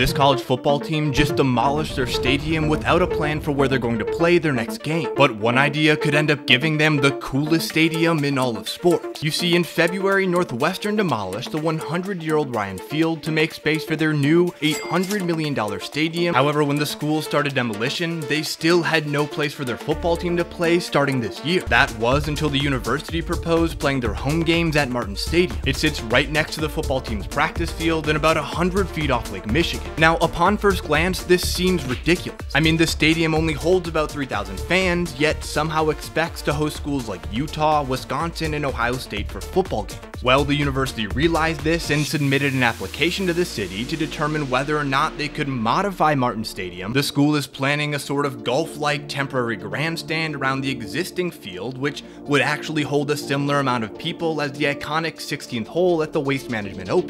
This college football team just demolished their stadium without a plan for where they're going to play their next game. But one idea could end up giving them the coolest stadium in all of sports. You see, in February, Northwestern demolished the 100-year-old Ryan Field to make space for their new $800 million stadium. However, when the school started demolition, they still had no place for their football team to play starting this year. That was until the university proposed playing their home games at Martin Stadium. It sits right next to the football team's practice field and about 100 feet off Lake Michigan. Now, upon first glance, this seems ridiculous. I mean, the stadium only holds about 3,000 fans, yet somehow expects to host schools like Utah, Wisconsin, and Ohio State for football games. Well, the university realized this and submitted an application to the city to determine whether or not they could modify Martin Stadium. The school is planning a sort of golf-like temporary grandstand around the existing field, which would actually hold a similar amount of people as the iconic 16th hole at the Waste Management Open.